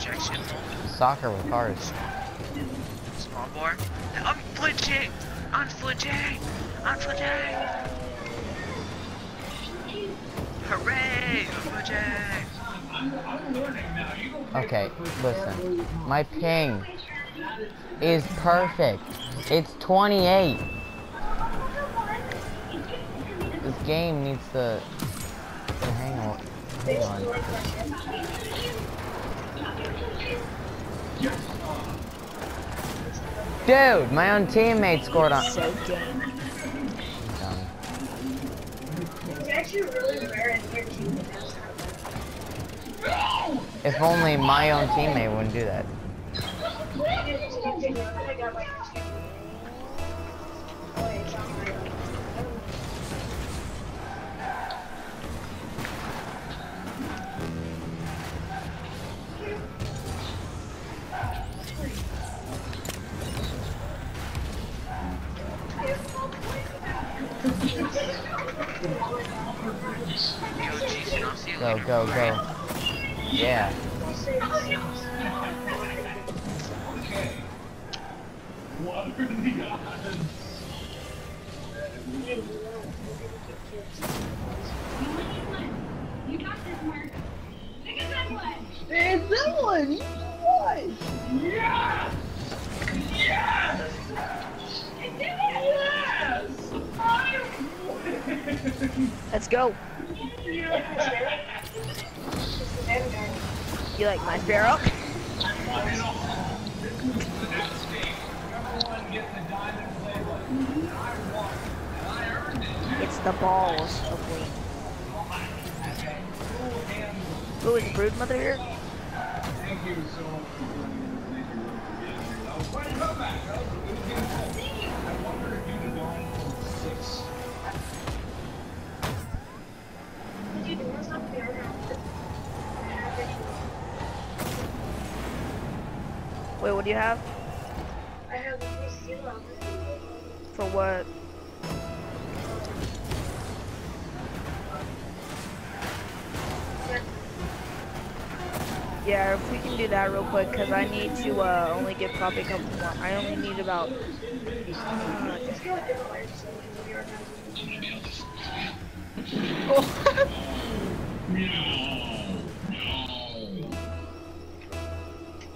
injection Soccer with cars. Small bore. I'm flinching! I'm flinching! I'm flinching! Hooray! I'm flinching! Okay, listen. My ping is perfect. It's 28. This game needs to, to hang on. Hang on. Dude, my own teammate scored on. So game. It's actually really rare in your team that knows how to If only my own teammate wouldn't do that. Jason, I'll see you Go, later. go, go. Yeah. It's that one! What? Yes! Yes! Yes! I win! Let's go. Yes! You like my sparrow? I won it all. This mm-hmm. is the new state. Everyone getting the diamond play button. And I won. And I earned it too. It's the balls of Wayne. Okay. Cool hands. Who is Brood Mother here? Thank you so much for joining us. Wait, what do you have? I have a zero. For what? Yeah, if we can do that real quick, because I need to uh, only get probably a couple more. I only need about. Uh,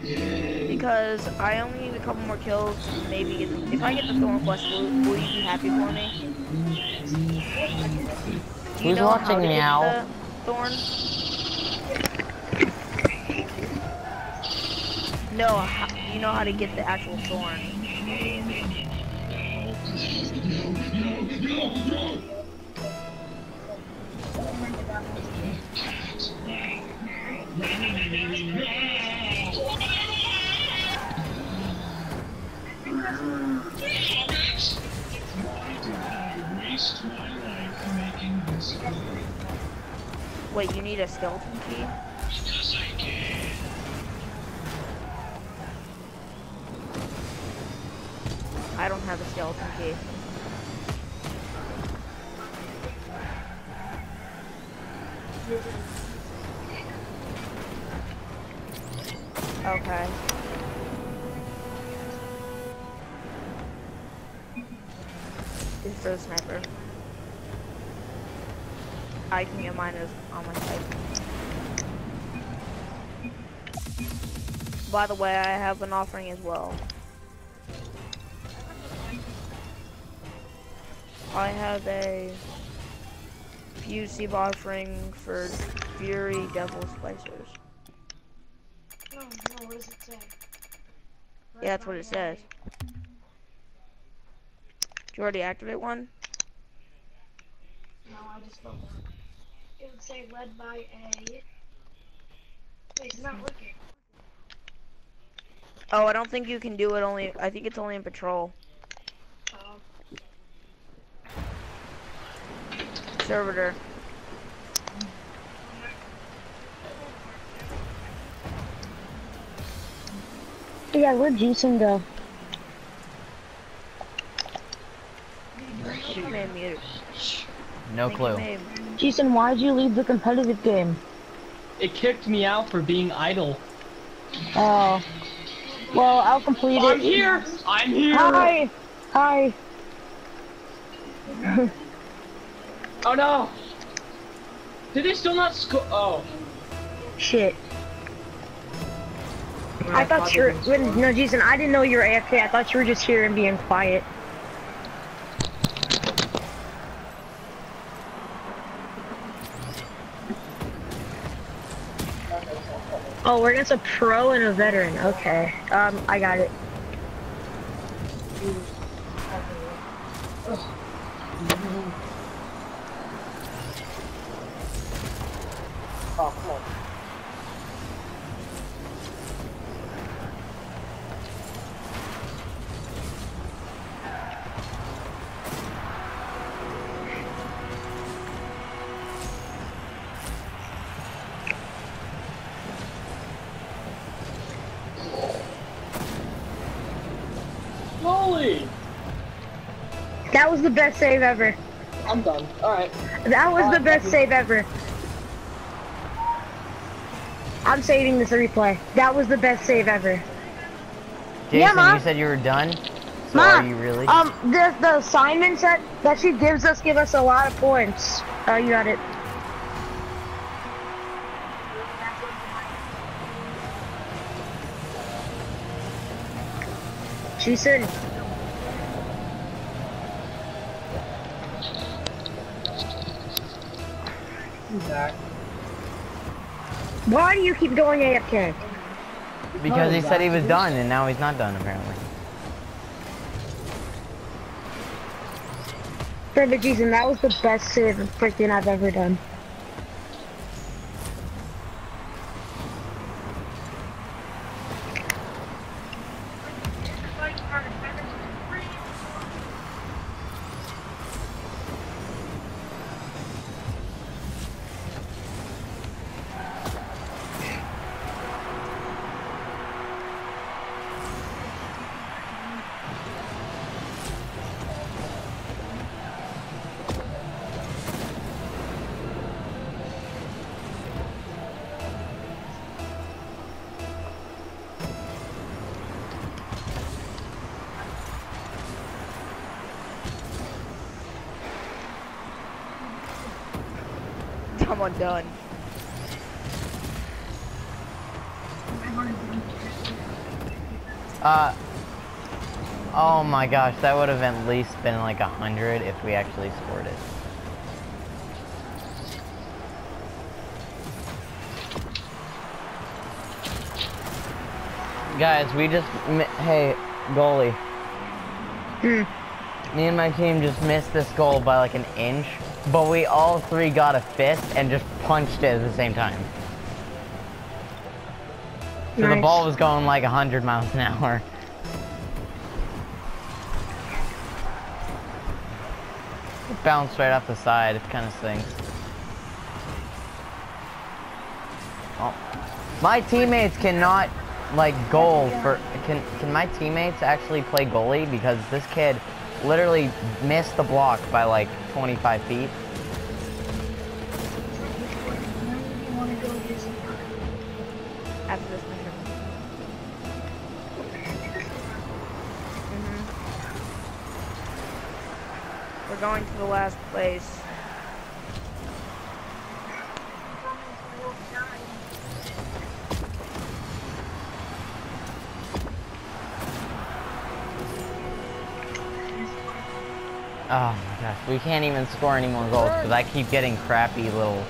with the players so we can because I only need a couple more kills. Maybe if I get the Thorn Quest, will, will you be happy for me? Do you Who's know how watching to get now? Thorn? No, you know how to get the actual thorn. Wait, you need a skeleton key? I don't have a skeleton key. Okay. For the sniper. I can get mine as on my side. By the way, I have an offering as well. I have a PUC offering for Fury Devil Splicers. No, no, what does it say? Yeah, that's what it says. Did you already activate one? No, I just don't. It would say led by a. It's not working. Oh, I don't think you can do it only, I think it's only in patrol. Um, Servitor. Yeah, where'd Jason go? You may mute. No Think clue. Jason, why'd you leave the competitive game? It kicked me out for being idle. Oh. Well, I'll complete it. I'm here. I'm here. Hi. Hi. Oh no. Did they still not score? Oh. Shit. I thought you were. they didn't when- No, Jason, I didn't know you were AFK. I thought you were just here and being quiet. Oh, we're against a pro and a veteran. Okay. Um, I got it. Oh, come on. That was the best save ever. I'm done. Alright. That was the best save ever. I'm saving this replay. That was the best save ever. Jason, Yeah, Ma. you said you were done. So Ma, are you really? Um, the the assignments that that she gives us give us a lot of points. Oh, you got it. She said, "Why do you keep going AFK?" because he said he was done, and now he's not done apparently. Perfect, Jason. That was the best save freaking I've ever done. I'm undone. Uh. Oh my gosh, that would have at least been like a hundred if we actually scored it. Guys, we just hey goalie. Hmm. Me and my team just missed this goal by like an inch, but we all three got a fist and just punched it at the same time. So the ball was going like 100 miles an hour. It bounced right off the side. It kind of stinks. Oh. My teammates cannot like goal for can can my teammates actually play goalie because this kid literally missed the block by like 25 feet. After this mission. Mhm. We're going to the last place. Oh my gosh, we can't even score any more goals because I keep getting crappy little.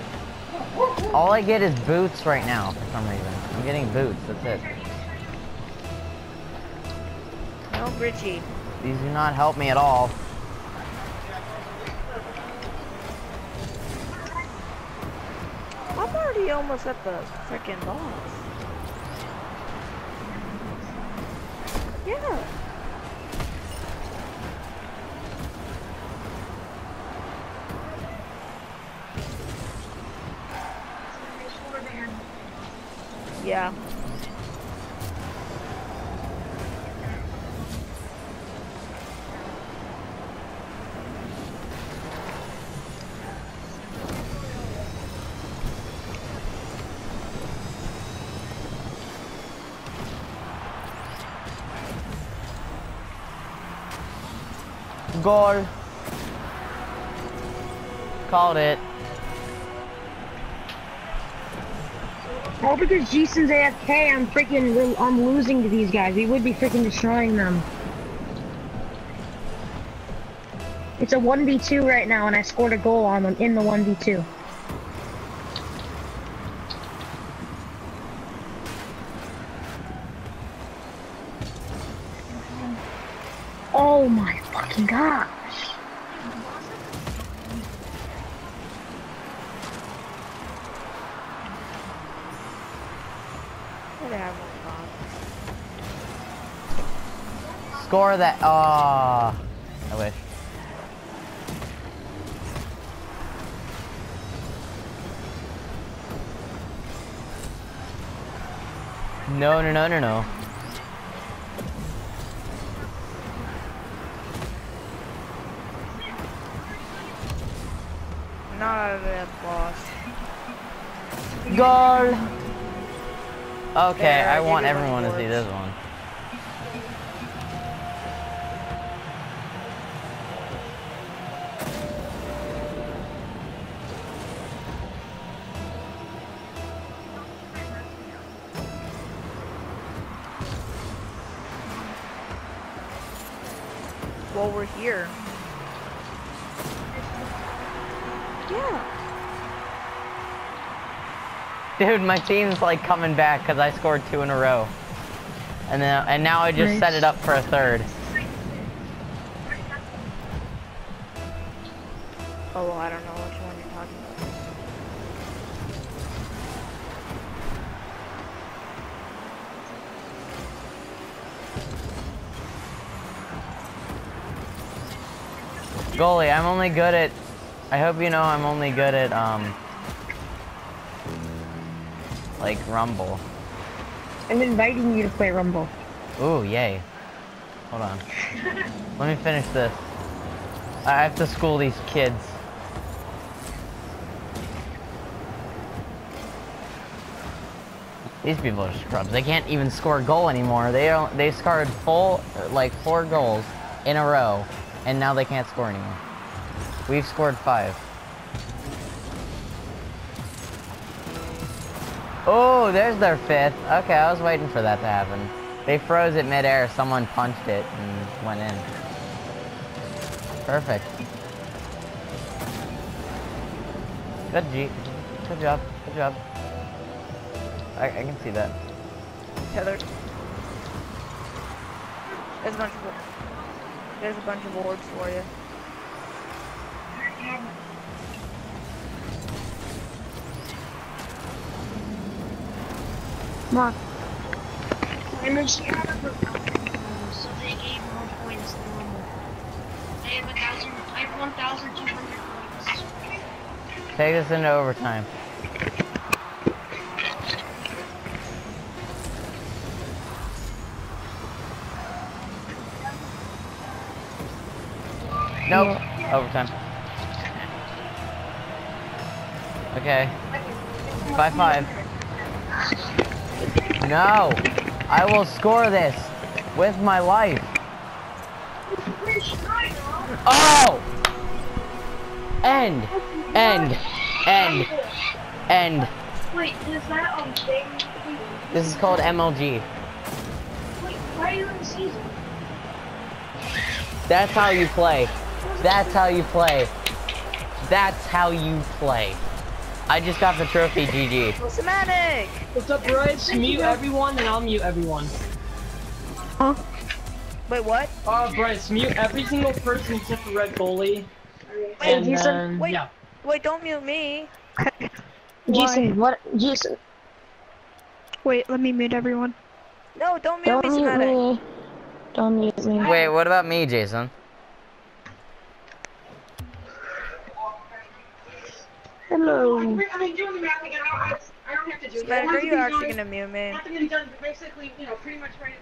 All I get is boots right now for some reason. I'm getting boots. That's it. No, Richie. These do not help me at all. I'm already almost at the freaking boss. Yeah. Yeah. Goal. Called it. All because Jason's AFK, I'm freaking, I'm losing to these guys. We would be freaking destroying them. It's a 1v2 right now, and I scored a goal on them in the 1v2. Oh my fucking gosh. What do I have Score that. Oh, I wish. No, no, no, no, no. Not of that boss. Goal. Okay, I I want you a bunch everyone to see this one. Well, we're here. Yeah. Dude, my team's like coming back because I scored two in a row. And then and now I just set it up for a third. Oh, well, I don't know which one you're talking about. Goalie, I'm only good at I hope you know I'm only good at um like Rumble. I'm inviting you to play Rumble. Ooh, yay. Hold on. Let me finish this. I have to school these kids. These people are scrubs. They can't even score a goal anymore. They don't. They scored full, like four goals in a row, and now they can't score anymore. We've scored five. Oh, there's their fifth. Okay, I was waiting for that to happen. They froze it midair. Someone punched it and went in. Perfect. Good G. Good job. Good job. I, I can see that. Heather. There's a bunch of there's a bunch of orbs for you. Come on. Simon, she had a so they gave more points than normal. I have a thousand, I have one thousand two hundred points. Take this into overtime. Nope. Overtime. Okay. Five five. No. I will score this with my life. Oh! End. End. End. End. Wait, is that on thing? This is called MLG. Wait, why are you in the season? That's how you play. That's how you play. That's how you play. I just got the trophy, GG. Semantic! What's up, Bryce? Mute everyone, and I'll mute everyone. Huh? Wait, what? Uh, Bryce, mute every single person except for Red Goalie. Hey, And Jason. then, Wait. yeah. Wait, don't mute me. Jason, what? Jason, Wait, let me mute everyone. No, don't mute don't me, mute Semantic. me. Don't mute me. Wait, what about me, Jason? Hello. I mean, doing the math again, I don't, I don't have to do it. Semantic, are you Everything's actually going- gonna mute me? Nothing is done, basically, you know, pretty much right